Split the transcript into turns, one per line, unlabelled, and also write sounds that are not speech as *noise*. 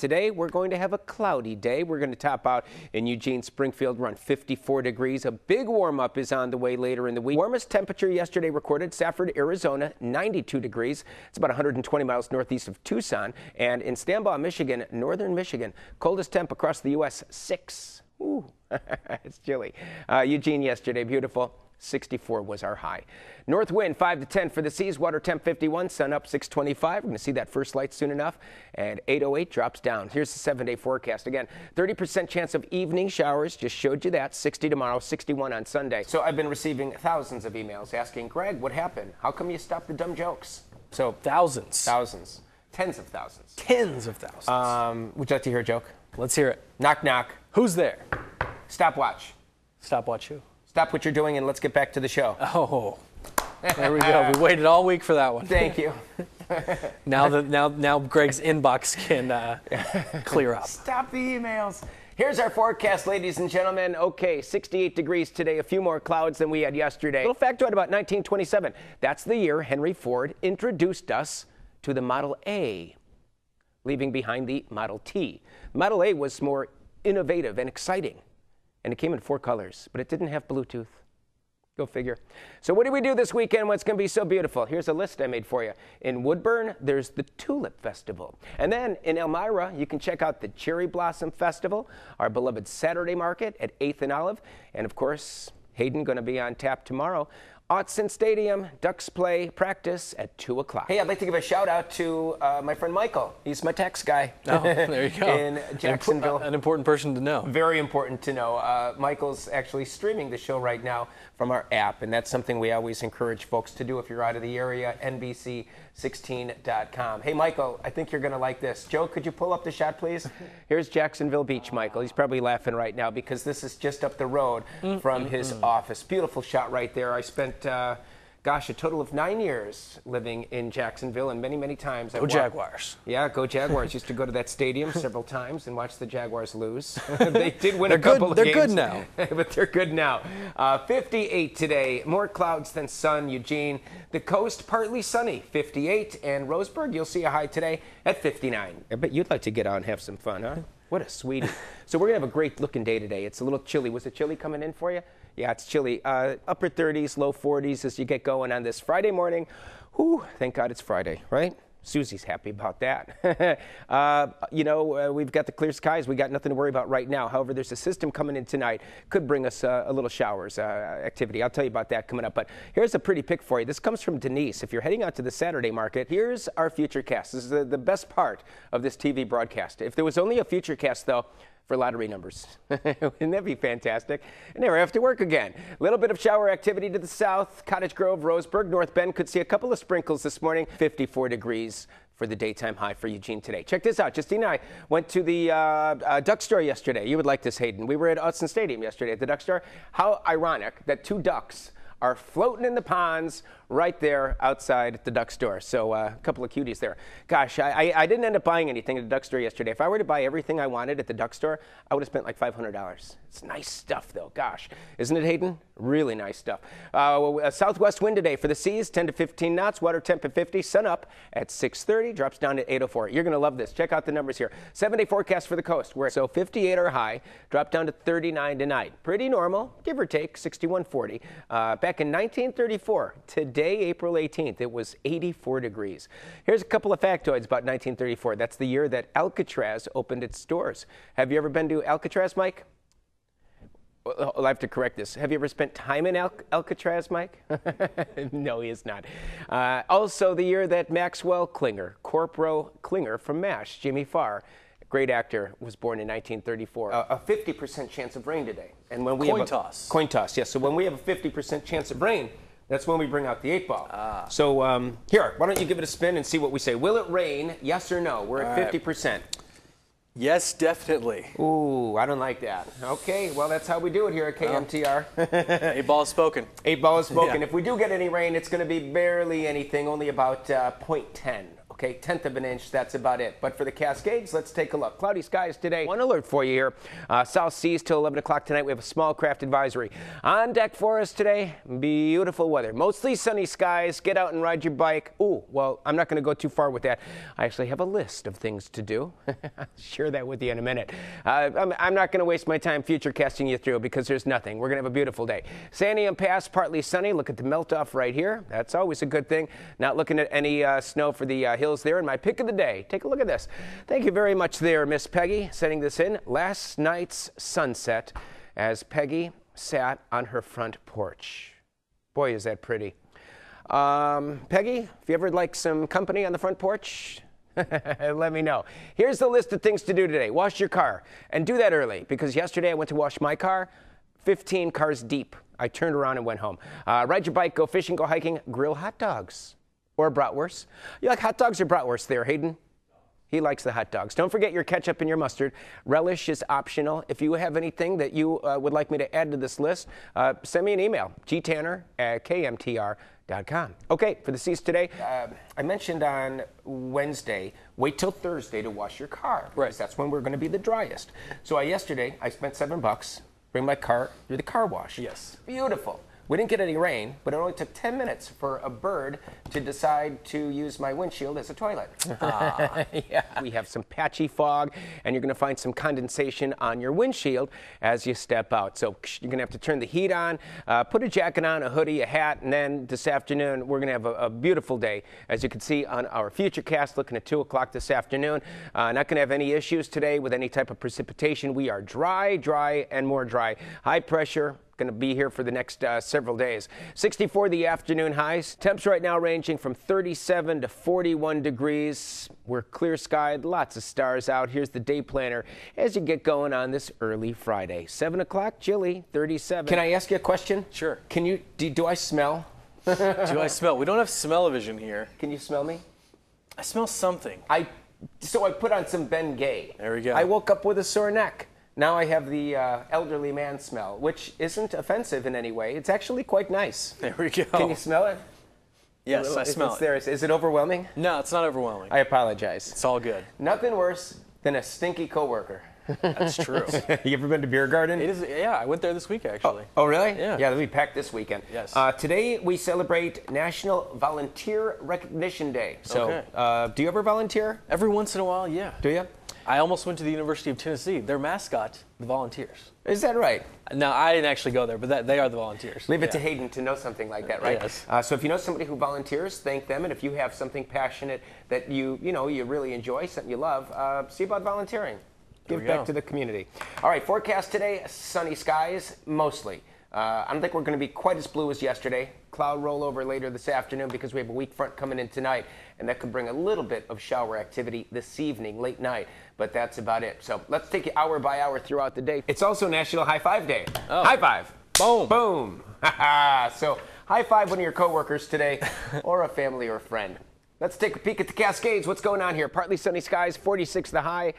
Today, we're going to have a cloudy day. We're going to top out in Eugene Springfield around 54 degrees. A big warm up is on the way later in the week. Warmest temperature yesterday recorded Safford, Arizona, 92 degrees. It's about 120 miles northeast of Tucson. And in Stambaugh, Michigan, northern Michigan, coldest temp across the U.S., 6. Ooh, *laughs* it's chilly. Uh, Eugene yesterday, beautiful. 64 was our high. North wind 5 to 10 for the seas. Water temp 51. Sun up 625. We're going to see that first light soon enough. And 808 drops down. Here's the seven day forecast. Again, 30% chance of evening showers. Just showed you that. 60 tomorrow, 61 on Sunday. So I've been receiving thousands of emails asking, Greg, what happened? How come you stopped the dumb jokes? So
thousands.
Thousands. Tens of thousands.
Tens of thousands.
Um, would you like to hear a joke?
Let's hear it.
Knock, knock.
Who's there?
Stopwatch.
Stopwatch who?
Stop what you're doing and let's get back to the show. *laughs*
Oh, there we go. We *laughs* waited all week for that one.
Thank you. *laughs*
now that now now Greg's inbox can uh, clear up.
Stop the emails. Here's our forecast, ladies and gentlemen. Okay, 68 degrees today, a few more clouds than we had yesterday. A little factoid about 1927. That's the year Henry Ford introduced us to the Model A, leaving behind the Model T. Model A was more innovative and exciting and it came in four colors, but it didn't have Bluetooth. Go figure. So, what do we do this weekend? What's going to be so beautiful? Here's a list I made for you. In Woodburn, there's the Tulip Festival. And then in Elmira, you can check out the Cherry Blossom Festival, our beloved Saturday Market at 8th and Olive, and of course, Hayden going to be on tap tomorrow. Autzen Stadium, Ducks play practice at 2 o'clock. Hey, I'd like to give a shout out to uh, my friend Michael. He's my tax guy.
Oh, there you go. *laughs*
in Jacksonville.
An, important person to know.
Very important to know. Uh, Michael's actually streaming the show right now from our app, and that's something we always encourage folks to do if you're out of the area, NBC16.com. Hey, Michael, I think you're going to like this. Joe, could you pull up the shot, please? *laughs* Here's Jacksonville Beach, Michael. He's probably laughing right now because this is just up the road from his office. Beautiful shot right there. I spent uh, gosh, a total of nine years living in Jacksonville, and many, many times.
Go Jaguars.
Yeah, go Jaguars. Used to go to that stadium *laughs* several times and watch the Jaguars lose. *laughs* they did win
they're
a couple
good, They're
games,
good now. *laughs*
but they're good now. Uh, 58 today. More clouds than sun. Eugene. The coast partly sunny. 58. And Roseburg, you'll see a high today at 59. I bet you'd like to get out and have some fun, huh? What a sweetie. *laughs* so we're going to have a great looking day today. It's a little chilly. Was it chilly coming in for you? Yeah, it's chilly. Uh, upper 30s, low 40s as you get going on this Friday morning. Whew, thank God it's Friday, right? Susie's happy about that. *laughs* uh, you know, uh, we've got the clear skies. We got nothing to worry about right now. However, there's a system coming in tonight. Could bring us uh, a little showers uh, activity. I'll tell you about that coming up. But here's a pretty pick for you. This comes from Denise. If you're heading out to the Saturday market, here's our future cast. This is the, the best part of this TV broadcast. If there was only a future cast, though, for lottery numbers. *laughs* Wouldn't that be fantastic? And they're off to work again. A little bit of shower activity to the south. Cottage Grove, Roseburg, North Bend could see a couple of sprinkles this morning. 54 degrees for the daytime high for Eugene today. Check this out. Justine and I went to the uh, uh, duck store yesterday. You would like this, Hayden. We were at Autzen Stadium yesterday at the duck store. How ironic that two ducks are floating in the ponds right there outside the duck store. So uh, a couple of cuties there. Gosh, I, I, didn't end up buying anything at the duck store yesterday. If I were to buy everything I wanted at the duck store, I would have spent like $500. It's nice stuff though. Gosh, isn't it, Hayden? Really nice stuff. Uh, southwest wind today for the seas, 10 to 15 knots. Water temp at 50. Sun up at 6:30. Drops down to 8:04. You're going to love this. Check out the numbers here. Seven-day forecast for the coast. We're so 58 are high. Drop down to 39 tonight. Pretty normal, give or take, 6140. Uh, back in 1934, today, April 18th, it was 84 degrees. Here's a couple of factoids about 1934. That's the year that Alcatraz opened its doors. Have you ever been to Alcatraz, Mike? I'll have to correct this. Have you ever spent time in Al- Alcatraz, Mike? *laughs* no, he is not. Uh, also, the year that Maxwell Klinger, Corporal Klinger from MASH, Jamie Farr, great actor, was born in 1934. Uh, a 50% chance of rain today.
And when we coin have a, toss.
Coin toss, yes. So when we have a 50% chance of rain, that's when we bring out the eight ball. Ah. So um, here, why don't you give it a spin and see what we say? Will it rain? Yes or no? We're All at 50%. Right.
Yes, definitely.
Ooh, I don't like that. Okay, well, that's how we do it here at KMTR.
Eight *laughs* *laughs* ball is spoken.
Eight ball is *laughs* spoken. Yeah. If we do get any rain, it's going to be barely anything, only about uh, 0.10 Okay, tenth of an inch, that's about it. But for the Cascades, let's take a look. Cloudy skies today. One alert for you here. Uh, south seas till 11 o'clock tonight. We have a small craft advisory. On deck for us today, beautiful weather. Mostly sunny skies. Get out and ride your bike. Ooh, well, I'm not going to go too far with that. I actually have a list of things to do. I'll *laughs* share that with you in a minute. Uh, I'm, I'm not going to waste my time future casting you through because there's nothing. We're going to have a beautiful day. Santiam Pass, partly sunny. Look at the melt off right here. That's always a good thing. Not looking at any uh, snow for the uh, there. And my pick of the day, take a look at this. Thank you very much there, Miss Peggy, setting this in. Last night's sunset as Peggy sat on her front porch. Boy, is that pretty. Um, Peggy, if you ever like some company on the front porch, *laughs* let me know. Here's the list of things to do today. Wash your car and do that early because yesterday I went to wash my car, 15 cars deep. I turned around and went home. Uh, ride your bike, go fishing, go hiking, grill hot dogs or bratwurst. You like hot dogs or bratwurst there, Hayden? He likes the hot dogs. Don't forget your ketchup and your mustard. Relish is optional. If you have anything that you uh, would like me to add to this list, uh, send me an email, gtanner at kmtr.com. Okay, for the seas today, uh, I mentioned on Wednesday, wait till Thursday to wash your car.
Right.
That's when we're going to be the driest. So I, yesterday, I spent seven bucks, bring my car through the car wash.
Yes.
Beautiful. We didn't get any rain, but it only took 10 minutes for a bird to decide to use my windshield as a toilet. *laughs* yeah. We have some patchy fog, and you're going to find some condensation on your windshield as you step out. So you're going to have to turn the heat on, uh, put a jacket on, a hoodie, a hat, and then this afternoon we're going to have a, a, beautiful day. As you can see on our future cast, looking at 2 o'clock this afternoon. Uh, not going to have any issues today with any type of precipitation. We are dry, dry, and more dry. High pressure, going to be here for the next uh, several days. 64 the afternoon highs. Temps right now ranging from 37 to 41 degrees. We're clear skied, lots of stars out. Here's the day planner as you get going on this early Friday. 7 o'clock, chilly, 37. Can I ask you a question?
Sure.
Can you, do, do I smell? *laughs*
do I smell? We don't have smell-o-vision here.
Can you smell me?
I smell something.
I, so I put on some Ben Gay.
There we go.
I woke up with a sore neck. Now I have the uh, elderly man smell, which isn't offensive in any way. It's actually quite nice.
There we go.
Can you smell it?
Yes, I
It's-
smell it.
there. Is, is it overwhelming?
No, it's not overwhelming.
I apologize.
it's all good.
Nothing worse than a stinky coworker.
That's true. *laughs*
you ever been to Beer Garden?
it is. Yeah, I went there this week actually.
Oh, really?
Yeah.
Yeah, we packed this weekend.
Yes.
Uh, today we celebrate National Volunteer Recognition Day. So,
Okay.
uh, do you ever volunteer?
Every once in a while, yeah.
Do you?
I almost went to the University of Tennessee. Their mascot, the Volunteers.
Is that right?
No, I didn't actually go there, but that, they are the Volunteers.
Leave it to Hayden to know something like that, right?
Yes.
Uh, so if you know somebody who volunteers, thank them. And if you have something passionate that you you know you really enjoy, something you love, uh, see about volunteering. Give back
go.
to the community. All right, forecast today: sunny skies mostly. Uh, I don't think we're going to be quite as blue as yesterday. Cloud rollover later this afternoon because we have a weak front coming in tonight, and that could bring a little bit of shower activity this evening, late night. But that's about it. So let's take it hour by hour throughout the day. It's also National High Five Day. High five.
Boom.
Boom. *laughs* so high five one of your coworkers today, *laughs* or a family or a friend. Let's take a peek at the Cascades. What's going on here? Partly sunny skies, 46 the high.